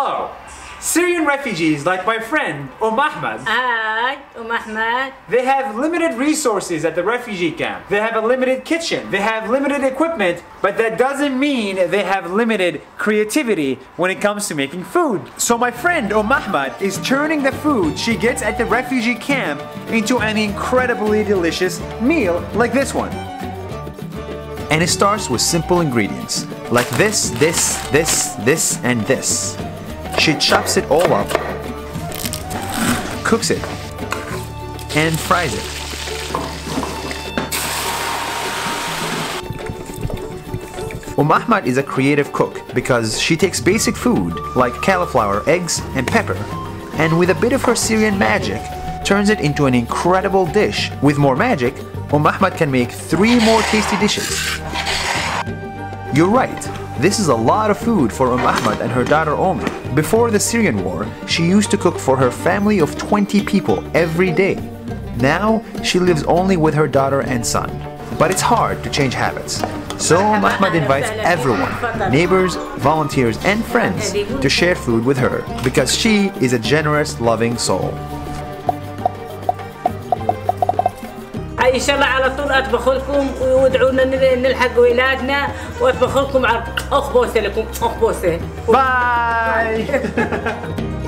Hello. Syrian refugees like my friend Um Ahmad. Hi, Um Ahmad. They have limited resources at the refugee camp. They have a limited kitchen. They have limited equipment, but that doesn't mean they have limited creativity when it comes to making food. So my friend Um Ahmad is turning the food she gets at the refugee camp into an incredibly delicious meal like this one and it starts with simple ingredients like this, this, this, this, and this. She chops it all up, cooks it, and fries it. Ahmad is a creative cook because she takes basic food like cauliflower, eggs, and pepper, and with a bit of her Syrian magic, turns it into an incredible dish. With more magic, Ahmad can make three more tasty dishes. You're right, this is a lot of food for Umm Ahmad and her daughter Omi. Before the Syrian war, she used to cook for her family of 20 people every day. Now, she lives only with her daughter and son. But it's hard to change habits. So Umm Ahmad invites everyone, neighbors, volunteers, and friends to share food with her because she is a generous, loving soul. إن شاء الله على طول اطبخ لكم وادعونا نل- نلحق ولادنا واطبخ لكم على اخبوسه لكم اخبوسه Bye!